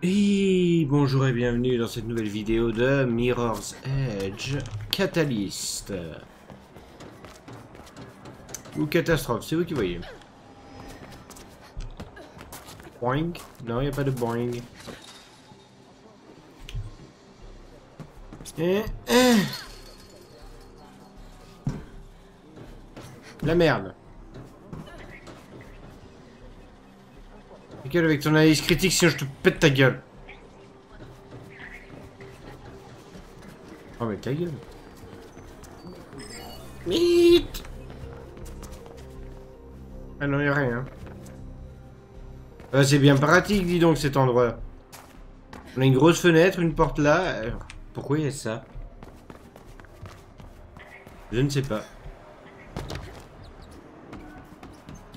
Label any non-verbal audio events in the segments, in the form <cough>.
Et bonjour et bienvenue dans cette nouvelle vidéo de Mirror's Edge Catalyst. Ou catastrophe, c'est vous qui voyez. Boing Non, il n'y a pas de boing. Eh, eh. La merde. Avec ton analyse critique sinon je te pète ta gueule. Oh mais ta gueule. Mythe Ah non, y'a rien. Ah, c'est bien pratique, dis donc, cet endroit. On a une grosse fenêtre, une porte là. Pourquoi il y a ça? Je ne sais pas.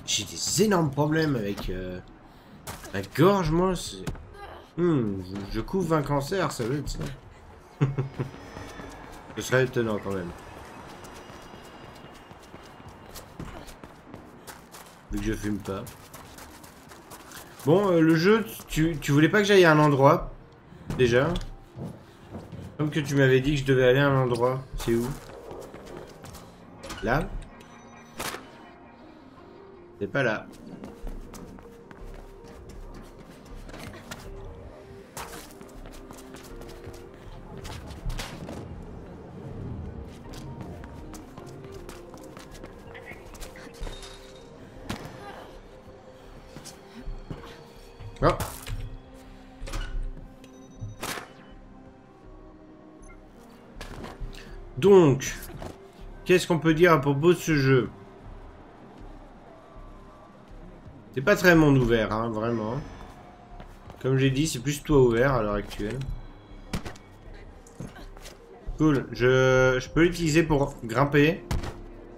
J'ai des énormes problèmes avec... Euh... La gorge, moi, c'est... Hmm, je, couvre un cancer, ça veut être ça. <laughs> Ce serait étonnant quand même. Vu que je fume pas. Bon, euh, le jeu, tu, tu voulais pas que j'aille à un endroit Déjà? Comme que tu m'avais dit que je devais aller à un endroit. C'est où? Là? C'est pas là. Donc, qu'est-ce qu'on peut dire à propos de ce jeu? C'est pas très monde ouvert, hein, vraiment. Comme j'ai dit, c'est plus toi ouvert à l'heure actuelle. Cool, je, je peux l'utiliser pour grimper.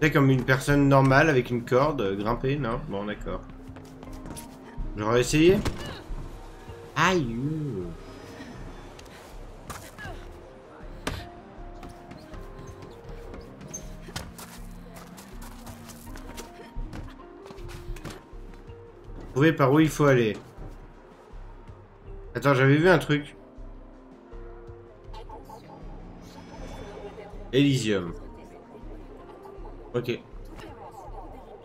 C'est comme une personne normale avec une corde, grimper, non? Bon, d'accord. J'aurais essayé Aïe Par où il faut aller. Attends, j'avais vu un truc. Elysium. Ok.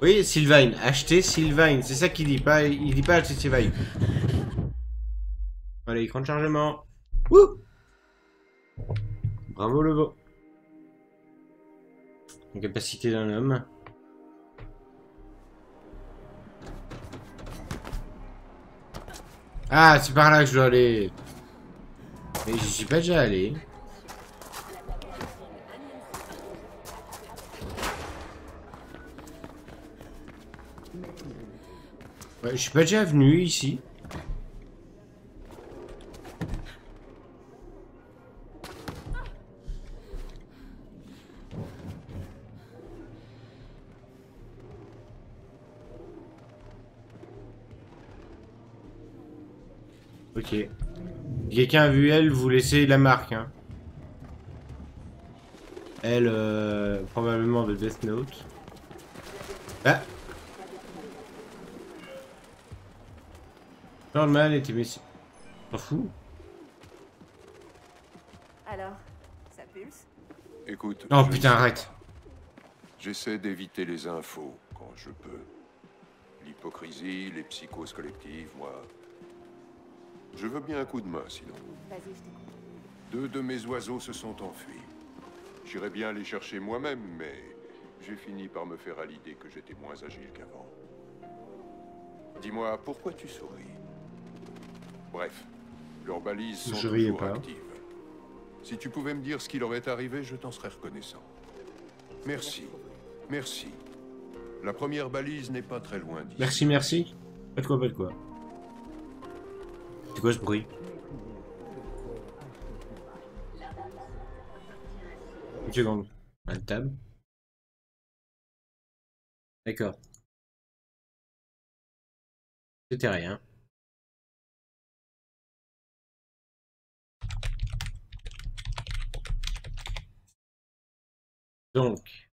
Oui, Sylvain. Acheter Sylvain. C'est ça qu'il dit. Pas, il dit pas acheter Sylvain. Allez, écran de chargement. Bravo le beau. Capacité d'un homme. Ah, c'est par là que je dois aller. Mais j'y suis pas déjà allé. Ouais, je suis pas déjà venu ici. Quelqu'un a vu elle, vous laissez la marque. Hein. Elle, euh, probablement de Death Note. Ah Normal était messi. T'en fous Alors, ça pulse Écoute. Oh putain, arrête. J'essaie d'éviter les infos quand je peux. L'hypocrisie, les psychoses collectives, moi, je veux bien un coup de main, sinon. Vas-y, je t'écoute. Deux de mes oiseaux se sont enfuis. J'irais bien les chercher moi-même, mais j'ai fini par me faire à l'idée que j'étais moins agile qu'avant. Dis-moi, pourquoi tu souris? Bref, leurs balises sont toujours actives. Si tu pouvais me dire ce qui leur est arrivé, je t'en serais reconnaissant. Merci. Merci. La première balise n'est pas très loin d'ici. Merci, merci. Pas de quoi, pas de quoi? C'est quoi ce bruit Une seconde. Un tab. D'accord. C'était rien. Donc.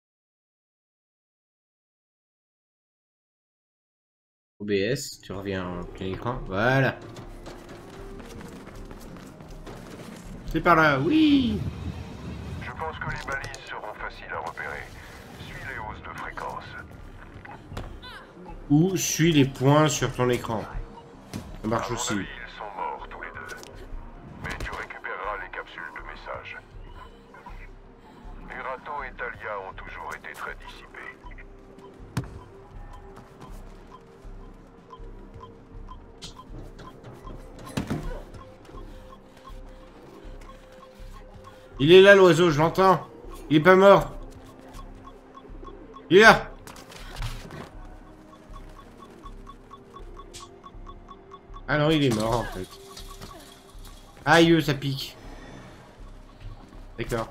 OBS, tu reviens en plein écran. Voilà. C'est par là, oui Je pense que les balises seront faciles à repérer. Suis les hausses de fréquence. Ou suis les points sur ton écran. Ça marche aussi. Il est là l'oiseau, je l'entends. Il est pas mort. Il est là. Ah non, il est mort en fait. Aïe, ça pique. D'accord.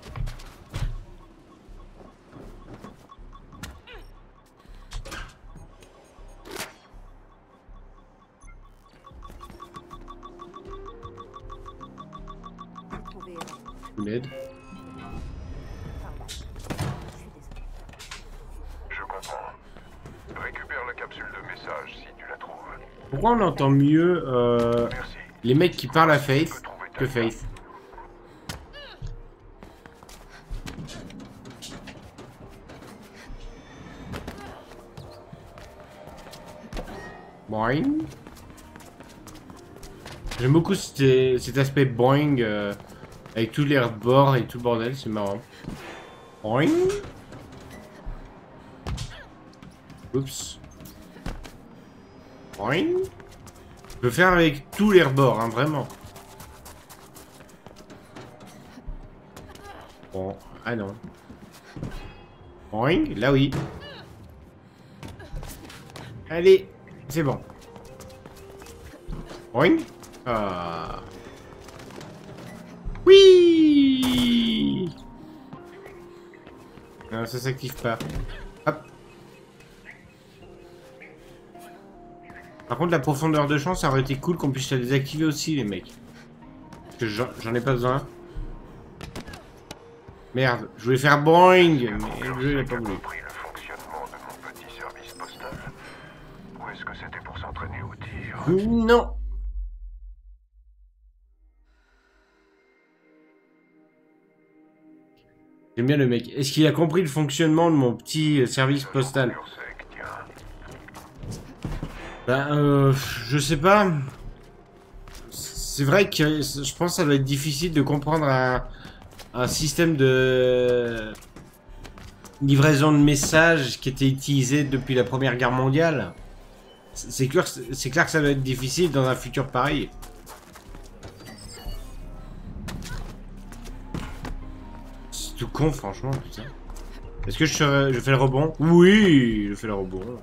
On entend mieux euh, les mecs qui parlent à Faith que. Faith Boing. J'aime beaucoup cet, aspect boing euh, avec tous les rebords et tout le bordel, c'est marrant. Boing. Oups. Boing. Je peux faire avec tous les rebords, hein, vraiment. Bon, ah non. Boing, là oui. Allez, c'est bon. Boing. Ah. Oui Non, ça s'active pas. Par contre, la profondeur de champ, ça aurait été cool qu'on puisse la désactiver aussi, les mecs. Parce que j'en ai pas besoin. Merde, je voulais faire boing, mais le jeu il a pas voulu. Non J'aime bien le mec. Est-ce qu'il a compris le fonctionnement de mon petit euh, service postal? Ben, euh, je sais pas. C'est vrai que je pense que ça doit être difficile de comprendre un, système de livraison de messages qui était utilisé depuis la Première Guerre mondiale. C'est clair, que ça doit être difficile dans un futur pareil. C'est tout con, franchement. Est-ce que je, je fais le rebond? Oui, je fais le rebond.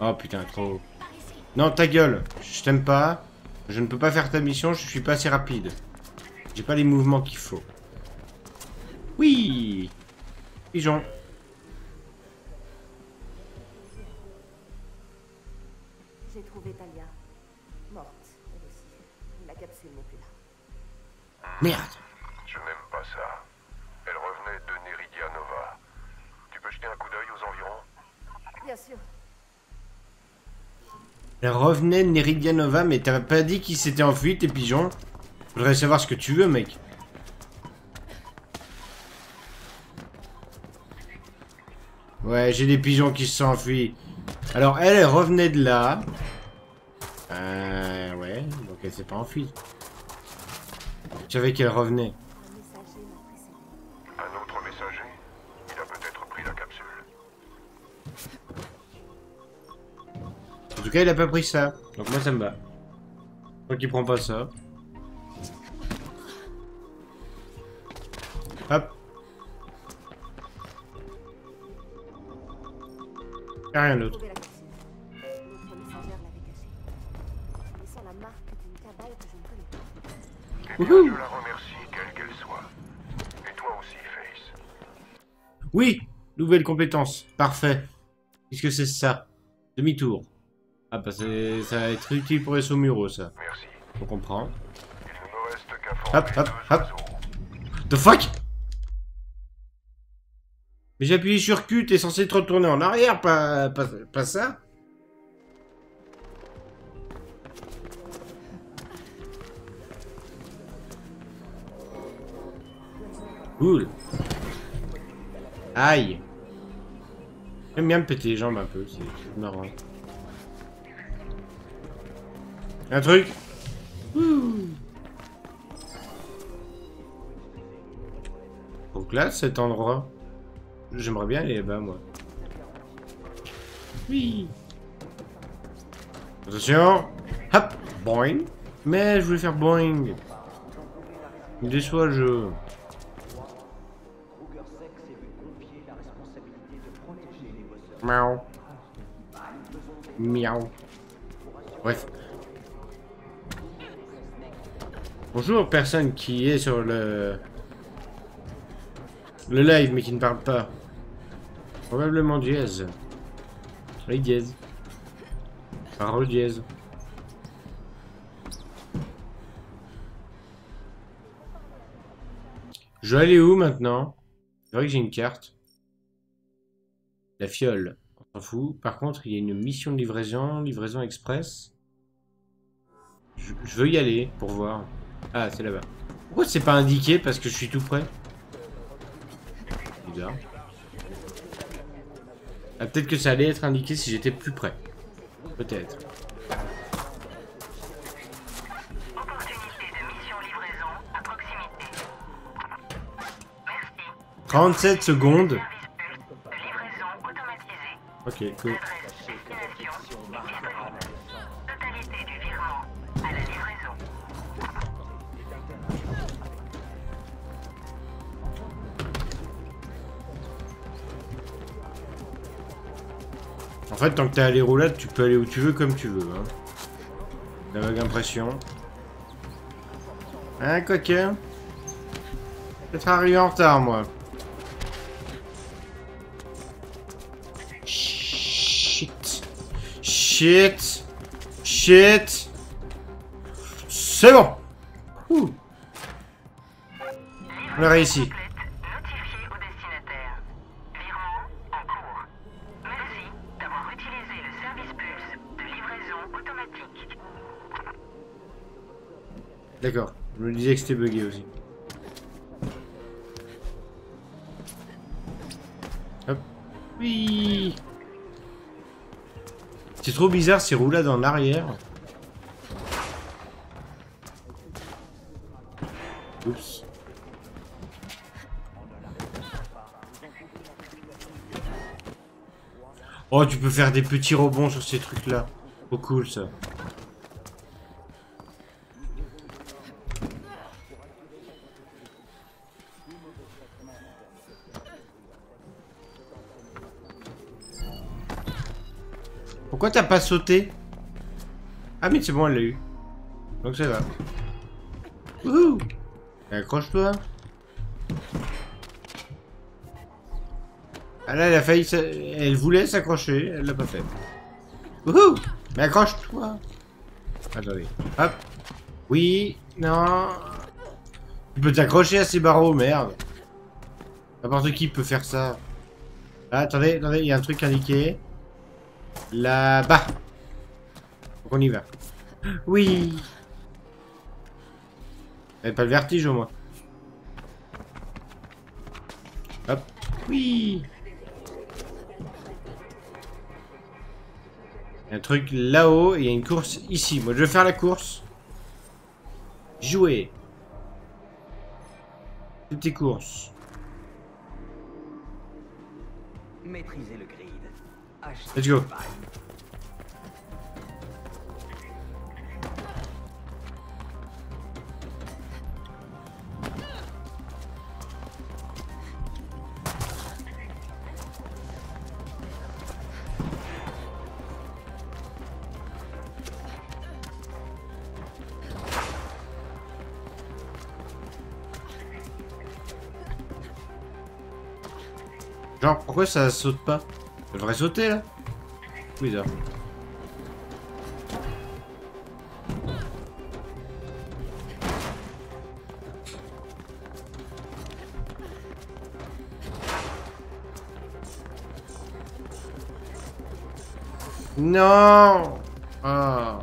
Oh putain, trop. Non, ta gueule. Je t'aime pas. Je ne peux pas faire ta mission, je suis pas assez rapide. J'ai pas les mouvements qu'il faut. Oui Pigeon. J'ai trouvé Talia. Morte, elle aussi. La capsule n'est plus là. Merde Je n'aime pas ça. Elle revenait de Neridia Nova. Tu peux jeter un coup d'œil aux environs? Bien sûr. Elle revenait de Neridianova, mais t'avais pas dit qu'il s'était enfui, tes pigeons Je voudrais savoir ce que tu veux, mec. Ouais, j'ai des pigeons qui se sont enfuis. Alors, elle, elle revenait de là. Euh, ouais, donc elle s'est pas enfuie. Je savais qu'elle revenait. Cas, il a pas pris ça. Donc moi, ça me va. Tant qu'il prend pas ça. Hop. Rien d'autre. Que je. Eh bien, la remercie, quelle qu'elle soit. Et toi aussi, Face. Oui Nouvelle compétence. Parfait. Puisque c'est ça. Demi-tour. Ah bah c'est- ça va être utile pour les Saumuro, ça. Merci. On comprend. Il ne me reste qu'à Hop, hop, hop. The fuck? Mais j'ai appuyé sur Q, t'es censé te retourner en arrière, pas, pas, pas ça Cool. Aïe. J'aime bien me péter les jambes un peu, c'est marrant. Un truc Donc là, cet endroit, j'aimerais bien aller là-bas, moi. Oui. Attention. Hop. Boing. Mais je voulais faire boing. Il déçoit le jeu. Miaou. Miaou. Bref. Bonjour, personne qui est sur le... Le live, mais qui ne parle pas. Probablement dièse. Oui, dièse. Parole dièse. Je vais aller où maintenant? C'est vrai que j'ai une carte. La fiole. On s'en fout. Par contre, il y a une mission de livraison, livraison express. Je, veux y aller pour voir. Ah, c'est là-bas. Pourquoi c'est pas indiqué parce que je suis tout près Bizarre. Ah, peut-être que ça allait être indiqué si j'étais plus près. Peut-être. 37 secondes. Ok, cool. Fait, tant que t'as les roulades, tu peux aller où tu veux, comme tu veux. Hein. La vague impression. Hein, coquin? Peut-être arrivé en retard, moi. Shit. Shit. C'est bon. On a réussi. D'accord. Je me disais que c'était bugué aussi. Hop. Oui. C'est trop bizarre ces roulades en arrière. Oups. Oh, tu peux faire des petits rebonds sur ces trucs-là. Trop cool, ça. T'as pas sauté? Ah mais c'est bon, elle l'a eu. Donc ça va. Accroche-toi. Ah là, elle a failli... Elle voulait s'accrocher, elle l'a pas fait. Wouhou Mais accroche-toi Attendez. Hop. Oui. Non. Tu peux t'accrocher à ces barreaux, merde. N'importe qui peut faire ça. Ah, attendez, attendez, il y a un truc indiqué. Là-bas. on y va. Oui. Pas le vertige au moins. Hop. Oui. Un truc là-haut et il y a une course ici. Moi, je vais faire la course. Jouer. Petite course. Maîtriser le grid. Let's go. Genre, pourquoi ça saute pas? Ça devrait sauter, là Bizarre. Non ah.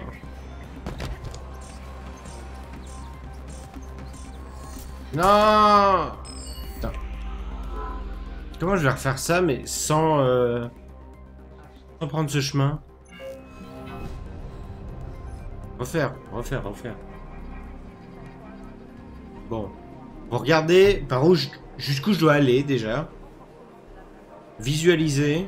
Non Putain. Comment je vais refaire ça, mais sans, euh, sans prendre ce chemin Refaire, refaire, refaire. Bon. Regardez par où jusqu'où je dois aller déjà. Visualiser.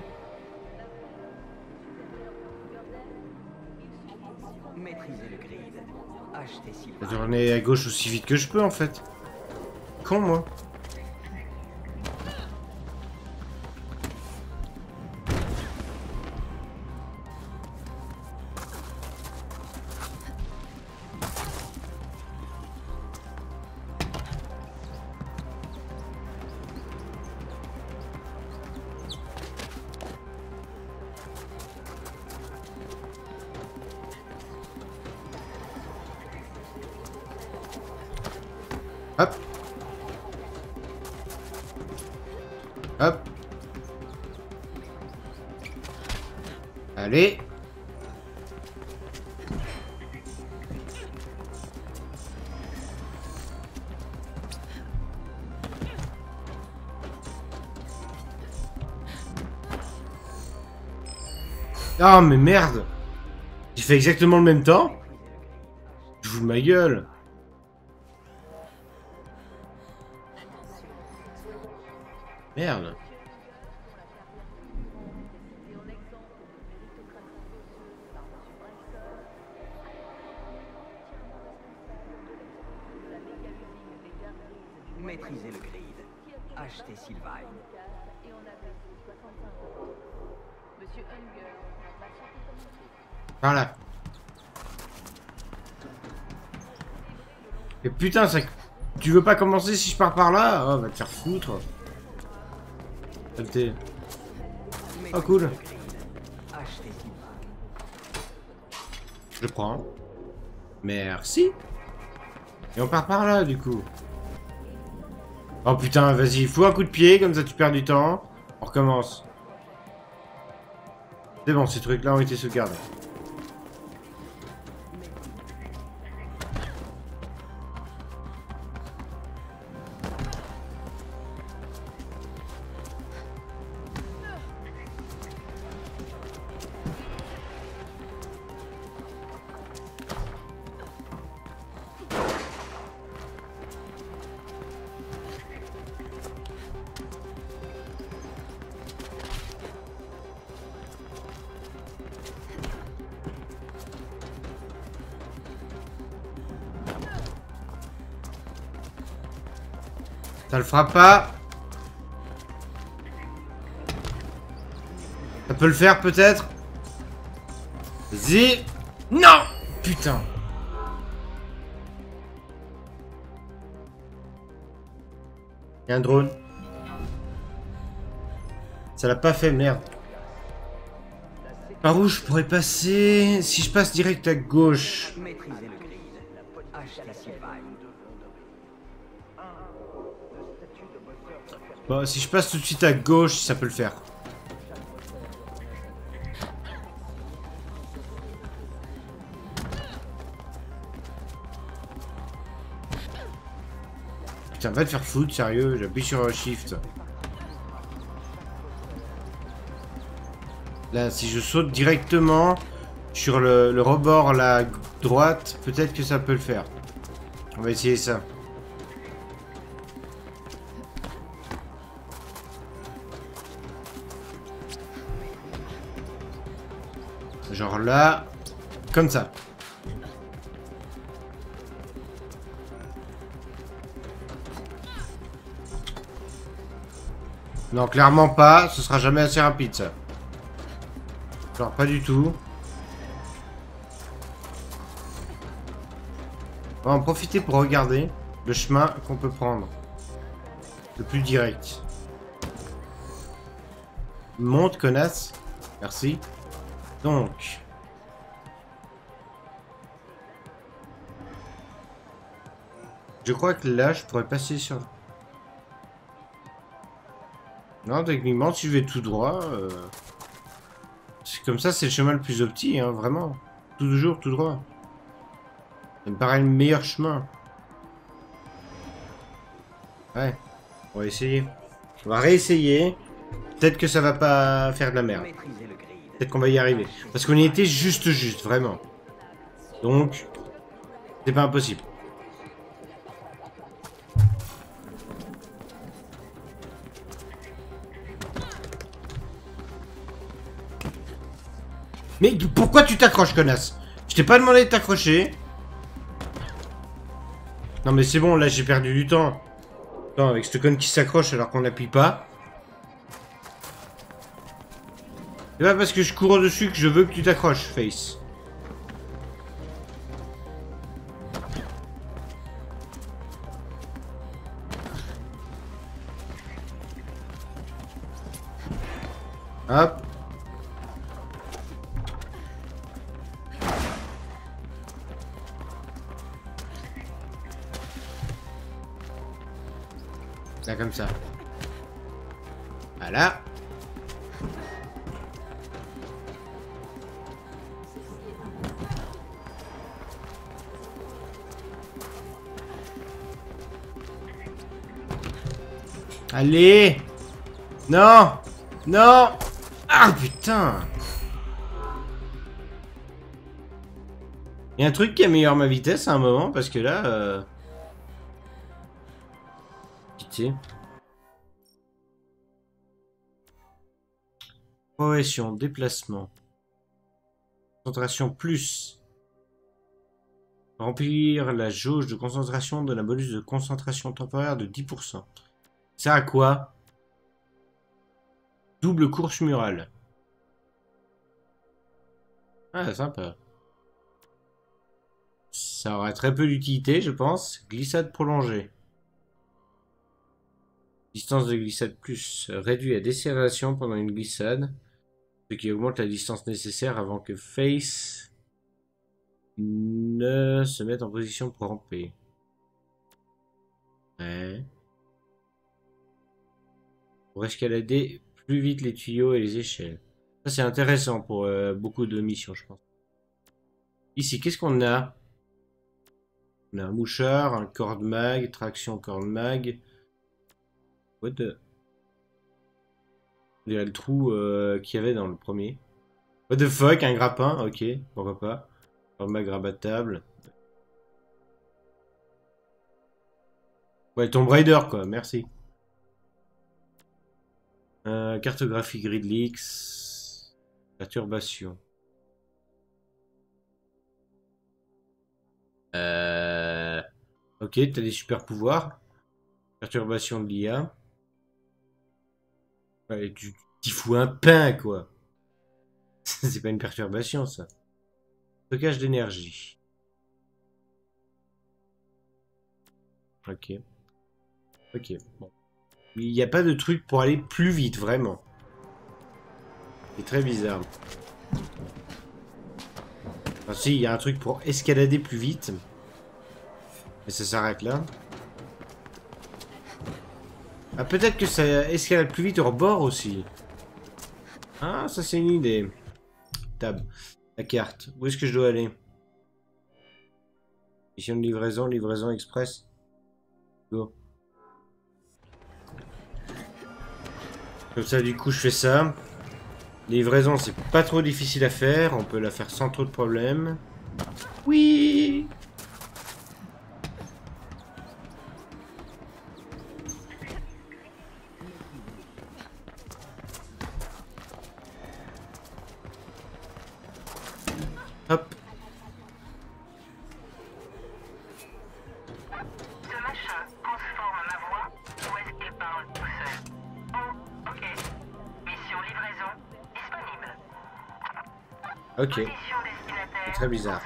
Tourner à gauche aussi vite que je peux en fait. Con moi. Ah mais merde J'ai fait exactement le même temps Je vous ma gueule Merde Maîtrisez le grid. Achetez Sylvain. Voilà. Et putain, ça... Tu veux pas commencer si je pars par là? Oh, va te faire foutre. Oh, cool. Je prends. Merci. Et on part par là, du coup. Oh putain, vas-y, fous un coup de pied, comme ça tu perds du temps. On recommence. C'est bon, ces trucs-là ont été sauvegardés. Ça le fera pas. Ça peut le faire peut-être. Vas-y. Non Putain. Il y a un drone. Ça l'a pas fait, merde. Par où je pourrais passer Si je passe direct à gauche? Bon, si je passe tout de suite à gauche, ça peut le faire. Putain, va te faire foutre, sérieux, j'appuie sur Shift. Là, si je saute directement sur le, le rebord, la droite, peut-être que ça peut le faire. On va essayer ça. Là, comme ça. Non, clairement pas. Ce sera jamais assez rapide, ça. Genre, pas du tout. On va en profiter pour regarder le chemin qu'on peut prendre. Le plus direct. Monte, connasse. Merci. Donc... Je crois que là, je pourrais passer sur... Non, techniquement, si je vais tout droit... Euh... Comme ça, c'est le chemin le plus opti, hein, vraiment. Toujours, tout droit. Ça me paraît le meilleur chemin. Ouais. On va essayer. On va réessayer. Peut-être que ça va pas faire de la merde. Peut-être qu'on va y arriver. Parce qu'on y était juste juste, vraiment. Donc, c'est pas impossible. Mais pourquoi tu t'accroches, connasse? Je t'ai pas demandé de t'accrocher. Non mais c'est bon, là j'ai perdu du temps. Attends, avec ce con qui s'accroche alors qu'on n'appuie pas. C'est pas parce que je cours dessus que je veux que tu t'accroches, Face. Hop. Non Ah putain Il y a un truc qui améliore ma vitesse à un moment parce que là... Euh... Pitié. Progression, déplacement. Concentration plus. Remplir la jauge de concentration de la bonus de concentration temporaire de 10%. Ça à quoi? Double course murale. Ah, sympa. Ça aurait très peu d'utilité, je pense. Glissade prolongée. Distance de glissade plus réduit à décélération pendant une glissade. Ce qui augmente la distance nécessaire avant que Face ne se mette en position pour ramper. Ouais. Pour escalader plus vite les tuyaux et les échelles. Ça c'est intéressant pour euh, beaucoup de missions je pense. Ici, qu'est-ce qu'on a? On a un mouchard, un corde mag, traction corde mag. What the... Y a le trou euh, qu'il y avait dans le premier. What the fuck, un grappin Ok, pourquoi pas. Corde mag rabattable. Ouais, Tomb Raider quoi, merci. Euh, cartographie Gridlix. Perturbation. Euh... Ok, t'as des super pouvoirs. Perturbation de l'IA. Tu fous un pain, quoi. <laughs> C'est pas une perturbation, ça. Stockage d'énergie. Ok. Ok, bon. Il n'y a pas de truc pour aller plus vite, vraiment. C'est très bizarre. Enfin, si, il y a un truc pour escalader plus vite. Mais ça s'arrête là. Ah, peut-être que ça escalade plus vite au bord aussi. Ah, ça c'est une idée. Tab. La carte. Où est-ce que je dois aller? Mission de livraison, livraison express. Go. Comme ça, du coup, je fais ça. Livraison, c'est pas trop difficile à faire. On peut la faire sans trop de problèmes. Oui Ok. C'est très bizarre.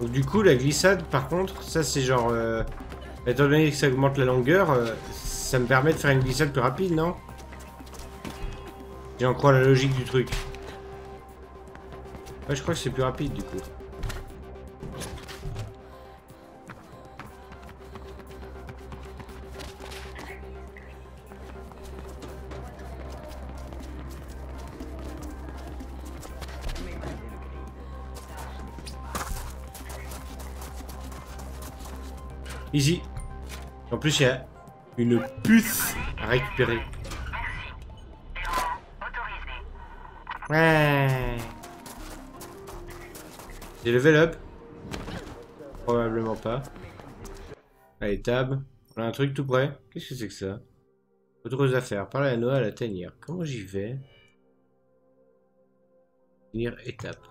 Donc, du coup, la glissade, par contre, ça c'est genre... Euh, étant donné que ça augmente la longueur, euh, ça me permet de faire une glissade plus rapide, non? J'en crois la logique du truc. Ouais, je crois que c'est plus rapide, du coup. Plus, il y a une puce à récupérer. Ouais. J'ai level up? Probablement pas. Allez, tab. On a un truc tout près. Qu'est-ce que c'est que ça? Autres affaires. Parler à Noah à la tanière. Comment j'y vais? Finir étape.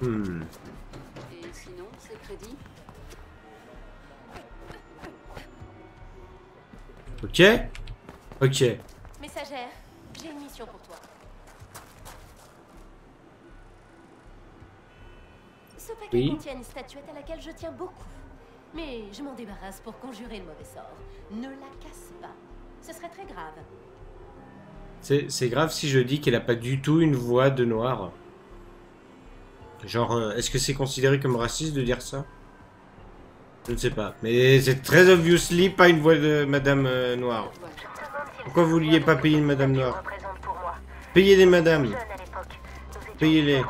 Hmm. Ok Ok. Messagère, j'ai une mission pour toi. Ce paquet Oui. contient une statuette à laquelle je tiens beaucoup. Mais je m'en débarrasse pour conjurer le mauvais sort. Ne la casse pas. Ce serait très grave. C'est grave si je dis qu'elle a pas du tout une voix de noir. Genre, euh, est-ce que c'est considéré comme raciste de dire ça? Je ne sais pas. Mais c'est très obviously pas une voix de Madame euh, Noire. Pourquoi vous vouliez pas payer une Madame Noire? Payez des Madames. Payez-les.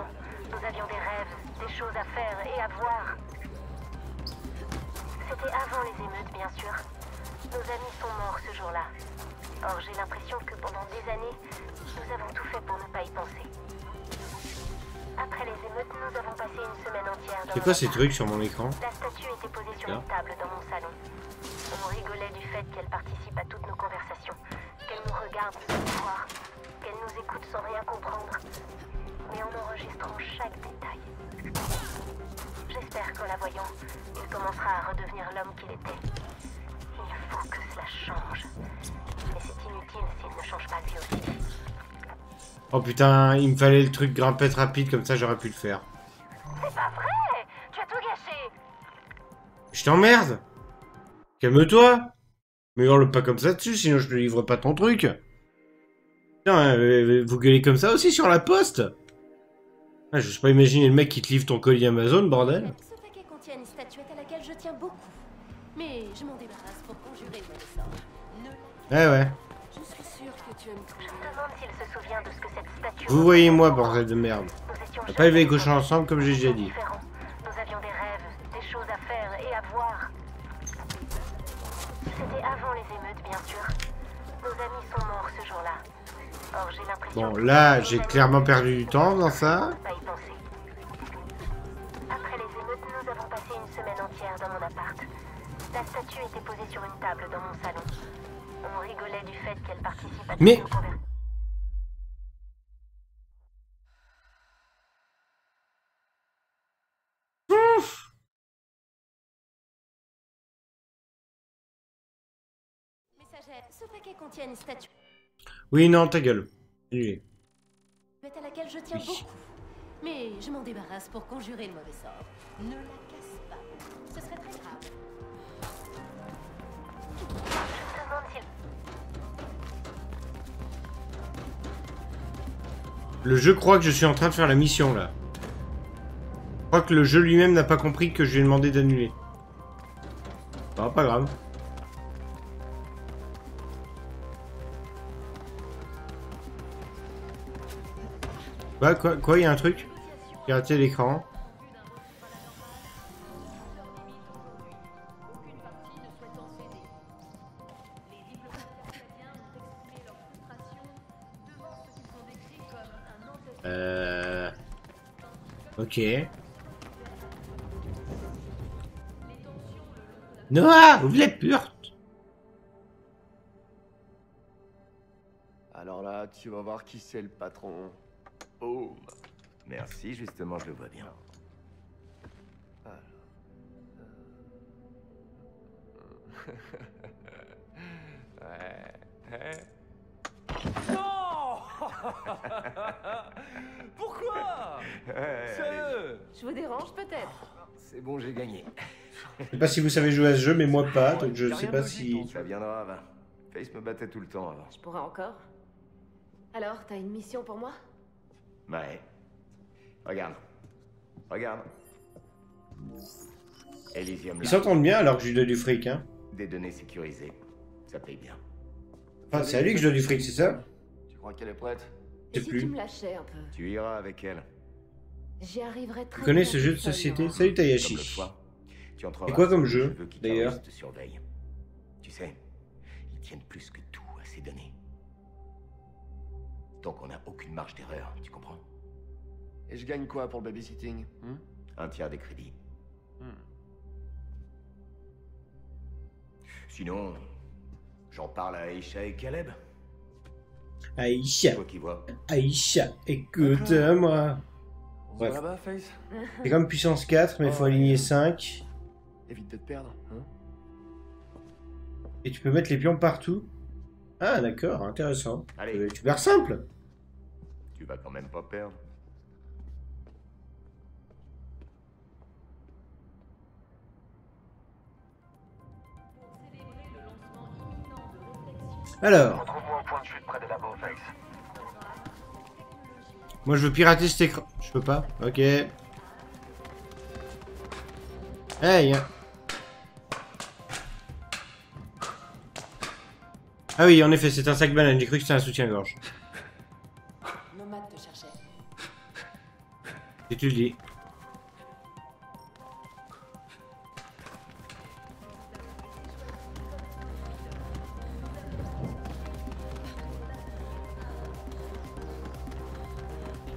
C'est quoi ces trucs sur mon écran La statue était posée sur une table dans mon salon. On rigolait du fait qu'elle participe à toutes nos conversations, qu'elle nous regarde sans voir, qu'elle nous écoute sans rien comprendre, mais en enregistrant chaque détail. J'espère qu'en la voyant, il commencera à redevenir l'homme qu'il était. Il faut que cela change. Mais c'est inutile s'il ne change pas lui aussi. Oh putain, il me fallait le truc grimpette rapide, comme ça j'aurais pu le faire. Je t'emmerde Calme-toi Mais hurle pas comme ça dessus, sinon je te livre pas ton truc Putain, euh, vous gueulez comme ça aussi sur la poste ah, Je sais pas imaginer le mec qui te livre ton colis Amazon, bordel Ce paquet contient une statuette à laquelle je tiens beaucoup. Mais je m'en débarrasse pour conjurer le mauvais sort. Ne la Ouais, ouais. Je suis sûre que tu aimes Je me demande s'il se souvient de ce que cette statue... Vous voyez moi, bordel de merde. On va pas élever les cochons ensemble, comme j'ai déjà dit. différents. Bon, que là, j'ai clairement perdu du temps dans ça. Pas y penser. Après les émeutes, nous avons passé une semaine entière dans mon appart. La statue était posée sur une table dans mon salon. On rigolait du fait qu'elle participe à toutes Mais- ce paquet contient une statuette Oui, non, ta gueule. Annulé. à laquelle je tiens Oui. beaucoup. Mais je m'en débarrasse pour conjurer le mauvais sort. Ne la casse pas. Ce serait très grave. Je me demande s'il Le jeu croit que je suis en train de faire la mission, là. Je crois que le jeu lui-même n'a pas compris que je lui ai demandé d'annuler. Bah, pas grave. Bah, quoi, quoi, il y a un truc? J'ai l'écran. Euh... Ok. Noah, ouvre les portes Alors là, tu vas voir qui c'est le patron. Merci, justement, je le vois bien. Non <laughs> Pourquoi Sérieux Je vous dérange peut-être C'est bon, j'ai gagné. Je sais pas si vous savez jouer à ce jeu, mais moi pas, donc je sais pas si... Ça viendra, va. Face me battait tout le temps avant. Je pourrais encore Alors, t'as une mission pour moi? Ouais. Regarde. Regarde. Elysium Ils s'entendent bien alors que je lui donne du fric, hein. Des données sécurisées. Ça paye bien. Enfin, c'est à lui que je donne du fric, c'est ça Tu crois qu'elle est prête Je Et sais si plus. tu me lâchais un peu Tu iras avec elle. J'y arriverai très Tu connais ce jeu de société. Salut Tayashi. tu Et quoi comme jeu, d'ailleurs. Tu sais, ils tiennent plus que tout à ces données. Donc on n'a aucune marge d'erreur, tu comprends? Et je gagne quoi pour le babysitting hmm? Un tiers des crédits. Hmm. Sinon, j'en parle à Aisha et Caleb. Aïcha. Aïcha, écoute-moi. Bref. Face C'est comme puissance 4, mais il faut aligner 5. Évite de te perdre, hein Et tu peux mettre les pions partout. Ah, d'accord, intéressant. Allez. Euh, super simple. Tu vas quand même pas perdre. Alors, moi je veux pirater cet écran. Je peux pas Ok. Hey. Ah oui, en effet, c'est un sac banane. J'ai cru que c'était un soutien-gorge. Dis.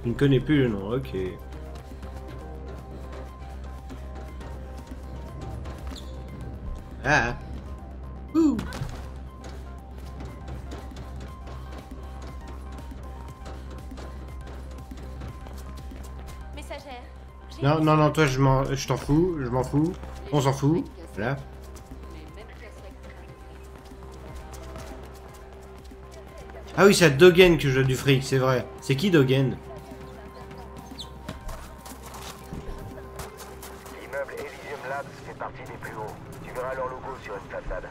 Je ne connais plus le nom, ok. Ah Non, non, non, toi je m'en je t'en fous, je m'en fous. On s'en fout. Voilà. Ah oui, c'est à Dogen que je dois du fric, c'est vrai. C'est qui Dogen? L'immeuble Elysium Labs fait partie des plus hauts. Tu verras leur logo sur une façade.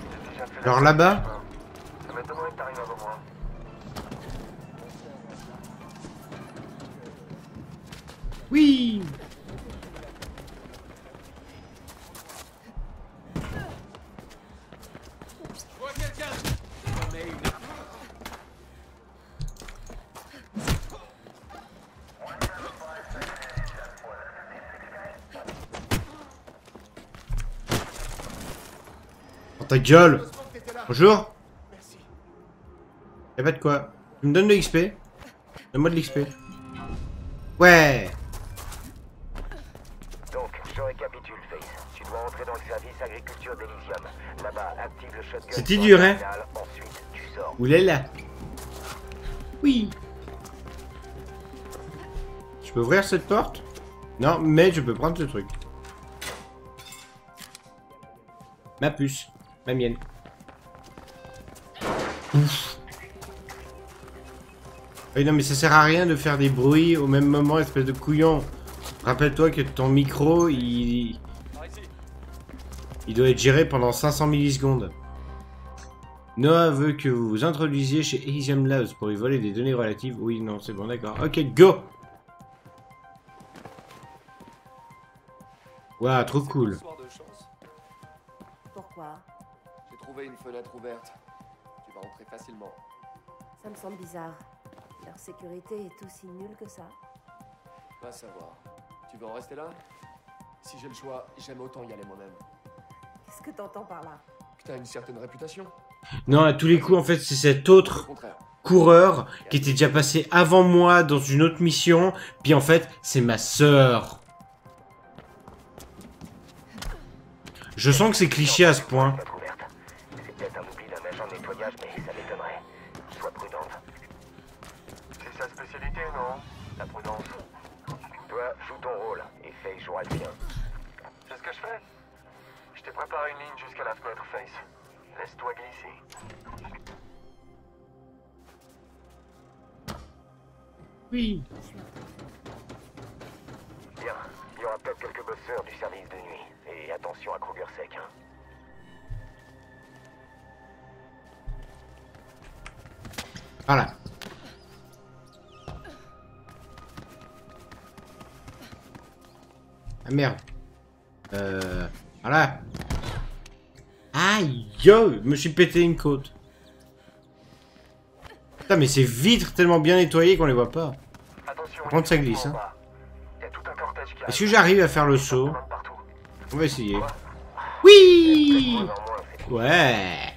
J'ai déjà fait la Alors là-bas? Ta gueule Bonjour Y'a pas de quoi. Tu me donnes de l'XP Donne-moi de l'XP. Ouais Donc, je récapitule, Face. Tu dois entrer dans le service agriculture d'Elysium. Là-bas, active le shotgun. C'était dur, hein. Ensuite, tu sors. Oulala Oui Je peux ouvrir cette porte? Non, mais je peux prendre ce truc. Ma puce. Ma mienne. Oui, non, mais ça sert à rien de faire des bruits au même moment, espèce de couillon. Rappelle-toi que ton micro, il... Il doit être géré pendant 500 millisecondes. Noah veut que vous vous introduisiez chez Elysium Labs pour y voler des données relatives. Oui, non, c'est bon, d'accord. Ok, go Waouh, trop cool. Ouverte. Tu vas entrer facilement. Ça me semble bizarre. Leur sécurité est aussi nulle que ça. Va savoir. Tu veux en rester là? Si j'ai le choix, j'aime autant y aller moi-même. Qu'est-ce que t'entends par là? Que t'as une certaine réputation. Non, à tous les coups, en fait, c'est cet Au autre coureur qui était déjà passé avant moi dans une autre mission. Puis en fait, c'est ma sœur. Je sens que c'est cliché à ce point. Laisse-toi glisser. Oui. Bien, il y aura peut-être quelques bosseurs du service de nuit. Et attention à Kruger sec, hein. Voilà. Ah merde. Euh... Voilà. Aïe, yo, je me suis pété une côte. Putain, mais ces vitres tellement bien nettoyées qu'on les voit pas. Par contre, ça glisse. Hein. Est-ce que j'arrive à faire le saut On va essayer. Oui Ouais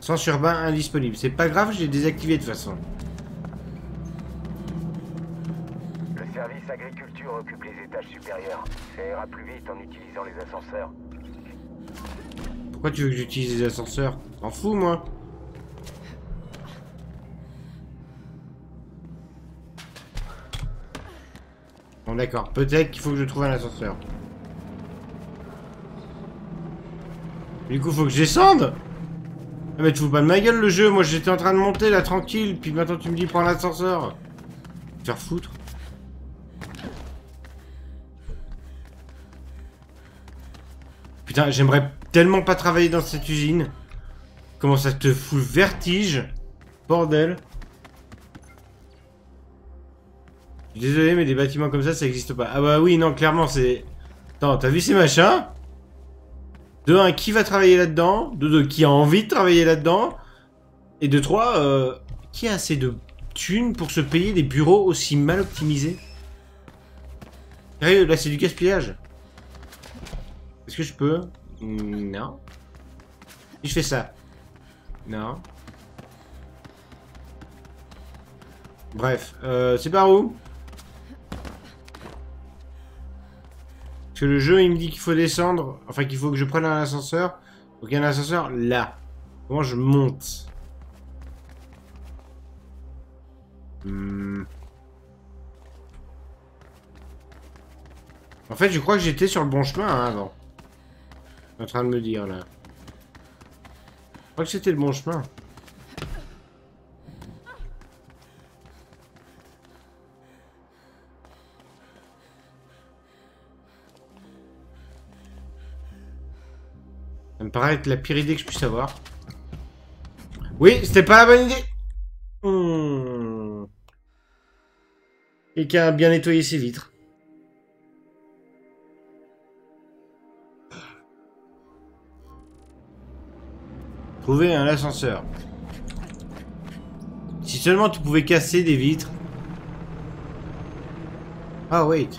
Sens urbain indisponible. C'est pas grave, j'ai désactivé de toute façon. Le service agriculture occupe les étages supérieurs. Ça ira plus vite en utilisant les ascenseurs. Pourquoi tu veux que j'utilise les ascenseurs? T'en fous, moi Bon, d'accord. Peut-être qu'il faut que je trouve un ascenseur. Du coup, faut que je descende? Ah mais tu fous pas de ma gueule le jeu, moi j'étais en train de monter là tranquille, puis maintenant tu me dis prends l'ascenseur. Faire foutre. J'aimerais tellement pas travailler dans cette usine. Comment ça te fout le vertige Bordel. Désolé, mais des bâtiments comme ça, ça existe pas. Ah bah oui, non, clairement, c'est... Attends, t'as vu ces machins? De 1, qui va travailler là-dedans? De 2, qui a envie de travailler là-dedans? Et de 3, euh, qui a assez de thunes pour se payer des bureaux aussi mal optimisés? Là c'est du gaspillage. Est-ce que je peux? Non. Si je fais ça Non. Bref, euh, c'est par où? Parce que le jeu, il me dit qu'il faut descendre. Enfin, qu'il faut que je prenne un ascenseur. Donc, il y a un ascenseur là. Comment je monte? Hmm. En fait, je crois que j'étais sur le bon chemin hein, avant. En train de me dire, là. Je crois que c'était le bon chemin. Ça me paraît être la pire idée que je puisse avoir. Oui, c'était pas la bonne idée hmm. Quelqu'un a bien nettoyé ses vitres. Trouver un ascenseur. Si seulement tu pouvais casser des vitres. Ah, wait.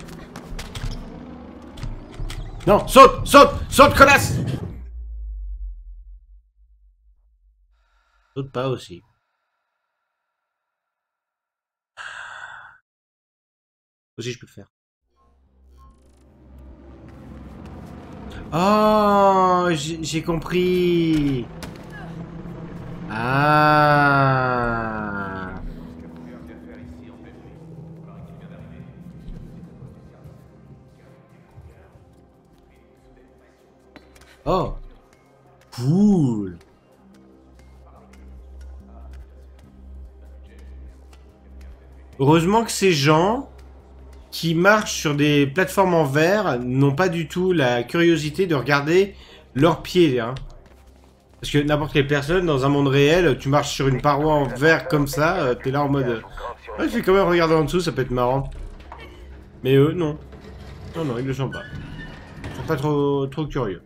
Non, saute, saute, saute, connasse pas aussi. Aussi, je peux le faire. Oh, j'ai compris. Ah. Oh. Cool. Heureusement que ces gens qui marchent sur des plateformes en verre n'ont pas du tout la curiosité de regarder leurs pieds. Hein. Parce que n'importe quelle personne, dans un monde réel, tu marches sur une paroi en verre comme ça, euh, t'es là en mode... Ouais, il fait quand même regarder en dessous, ça peut être marrant. Mais eux, non. Non, non, ils le sont pas. Ils sont pas trop, trop curieux.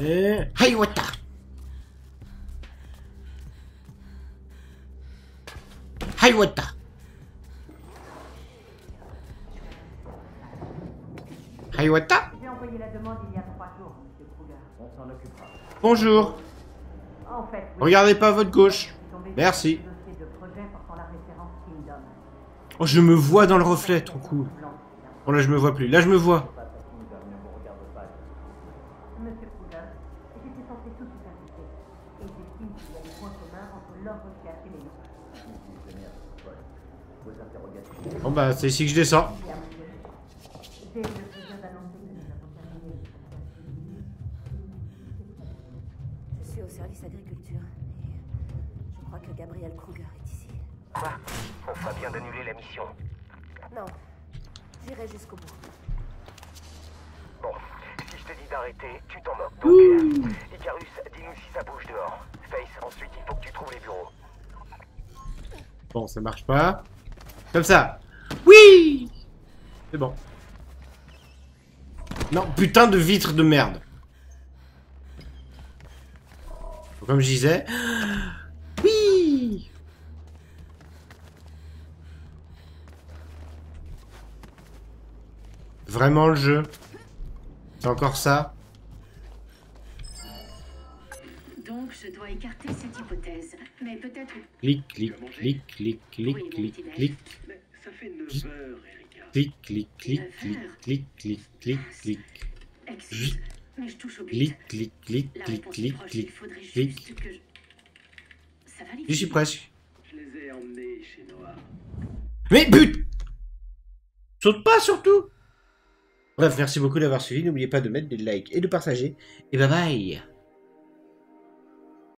Et... Hey, what Hayawata. Hayawata J'ai envoyé la demande il y a Bonjour. Regardez pas à votre gauche. Merci. Oh, je me vois dans le reflet, trop cool. Bon, là, je me vois plus. Là, je me vois. Bon bah c'est ici que je descends. Suis au service agriculture et je crois que Gabriel Kruger est ici. Quoi On fera bien d'annuler la mission. Non, j'irai jusqu'au bout. Bon, si je te dis d'arrêter, tu t'en moques. Donc, Icarus, dis-nous si ça bouge dehors. Face, ensuite il faut que tu trouves les bureaux. Bon, ça marche pas. Comme ça. Oui C'est bon. Non, putain de vitre de merde. Comme je disais... <gasps> Oui Vraiment le jeu C'est encore ça Donc je dois écarter cette hypothèse. Mais peut-être... Clic, clic, clic, clic, clic, clic, clic. Ça fait 9 heures, Erika. Clic, clic, clic, clic, clic, clic, clic, clic. Excuse, mais je touche au but. Clic, clic, clic, La clic, clic, proche, clic, il faudrait clic. juste que je... Ça va les Je suis presque. Je les ai emmenés chez Noah. Mais but Saute pas surtout Bref, merci beaucoup d'avoir suivi. N'oubliez pas de mettre des likes et de partager. Et bye bye